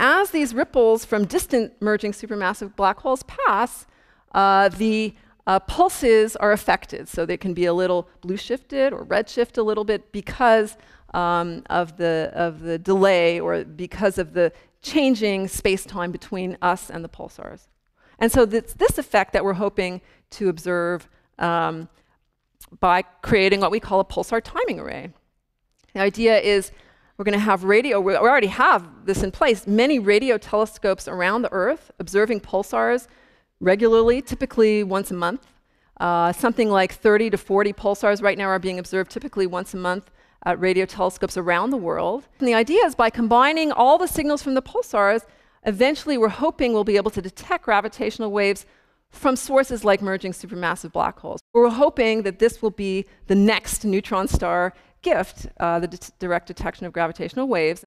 as these ripples from distant merging supermassive black holes pass, uh, the uh, pulses are affected. So they can be a little blue shifted or red shift a little bit because um, of, the, of the delay or because of the changing space time between us and the pulsars. And so it's this effect that we're hoping to observe um, by creating what we call a pulsar timing array. The idea is we're going to have radio, we already have this in place, many radio telescopes around the Earth observing pulsars regularly, typically once a month. Uh, something like 30 to 40 pulsars right now are being observed typically once a month at radio telescopes around the world. And the idea is by combining all the signals from the pulsars, eventually we're hoping we'll be able to detect gravitational waves from sources like merging supermassive black holes. We're hoping that this will be the next neutron star gift, uh, the direct detection of gravitational waves.